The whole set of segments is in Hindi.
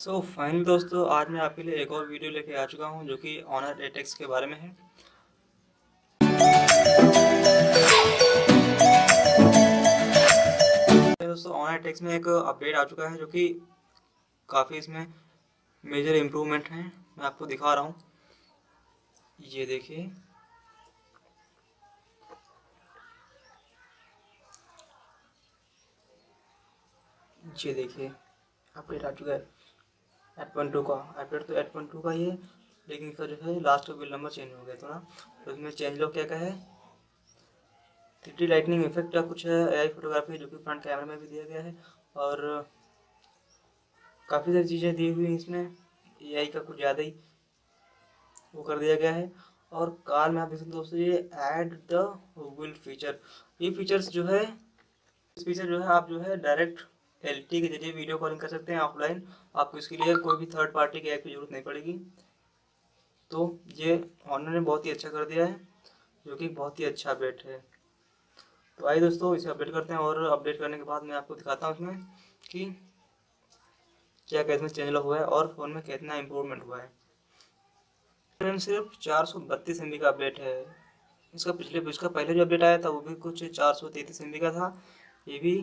सो so, फाइनली दोस्तों आज मैं आपके लिए एक और वीडियो लेके आ चुका हूँ जो कि ऑनर एटेक्स के बारे में है। दोस्तों ऑनर एटेक्स में एक अपडेट आ चुका है जो कि काफ़ी इसमें मेजर इम्प्रूवमेंट है। मैं आपको दिखा रहा हूँ। ये देखिए। ये देखिए अपडेट आ चुका है। एट पॉइंट टू का। अपडेट तो एट पॉइंट टू का ही है, लेकिन इसका जो है लास्ट का बिल नंबर चेंज हो गया थोड़ा। तो इसमें चेंज लोग क्या क्या है थ्री लाइटनिंग इफ़ेक्ट का कुछ है आई फोटोग्राफी जो कि फ्रंट कैमरे में भी दिया गया है, और काफ़ी सारी चीज़ें दी हुई इसमें। एआई का कुछ ज़्यादा ही वो कर दिया गया है। और कार में आप देख सकते दोस्तों, ये ऐड द विल फीचर ये फीचर्स जो है, इस फीचर जो है, आप जो है डायरेक्ट एल के ज़रिए वीडियो कॉलिंग कर सकते हैं ऑफलाइन आपको इसके लिए कोई भी थर्ड पार्टी के ऐप की ज़रूरत नहीं पड़ेगी। तो ये ऑनर ने बहुत ही अच्छा कर दिया है, जो कि बहुत ही अच्छा अपडेट है। तो आइए दोस्तों, इसे अपडेट करते हैं और अपडेट करने के बाद मैं आपको दिखाता हूँ इसमें कि क्या क्या इसमें चेंज हुआ है और फ़ोन में कितना इम्प्रूवमेंट हुआ है। सिर्फ़ चार सौ बत्तीस एम का अपडेट है। इसका पिछले, इसका पहले जो अपडेट आया था, वो भी कुछ चार सौ तैंतीस एम का था। ये भी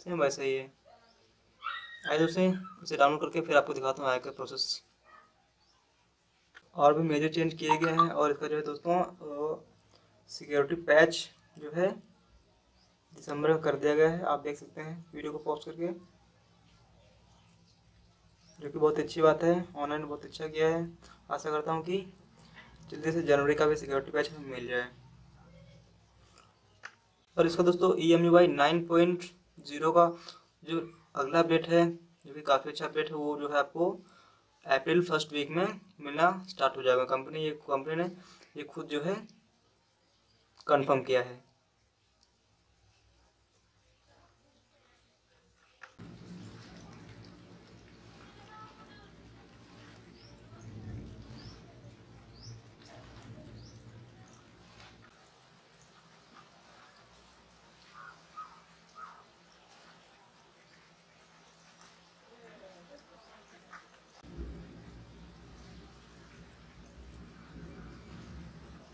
सेम वैसा ही है। आइए दोस्तों इसे डाउनलोड करके फिर आपको दिखाता हूँ आगे का प्रोसेस और भी मेजर चेंज किए गए हैं और इसका जो है दोस्तों सिक्योरिटी पैच जो है दिसंबर में कर दिया गया है। आप देख सकते हैं वीडियो को पॉज करके। जो कि बहुत अच्छी बात है। ऑनलाइन बहुत अच्छा किया है। आशा करता हूँ कि जल्दी से जनवरी का भी सिक्योरिटी पैच हमें मिल जाए। और इसका दोस्तों E M U Y nine point zero का जो अगला अपडेट है, जो कि काफ़ी अच्छा अपडेट है, वो जो है आपको अप्रैल फ़र्स्ट वीक में मिलना स्टार्ट हो जाएगा कंपनी ये कंपनी ने ये खुद जो है कंफर्म किया है।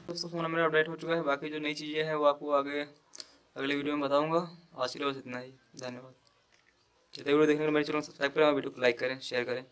दोस्तों, फ़ोन मेरा अपडेट हो चुका है। बाकी जो नई चीज़ें हैं, वो आपको आगे, अगले वीडियो में बताऊँगा। आज के लिए बस इतना ही। धन्यवाद। जितने वीडियो देखने के मेरे चैनल सब्सक्राइब करें और वीडियो को लाइक करें, शेयर करें।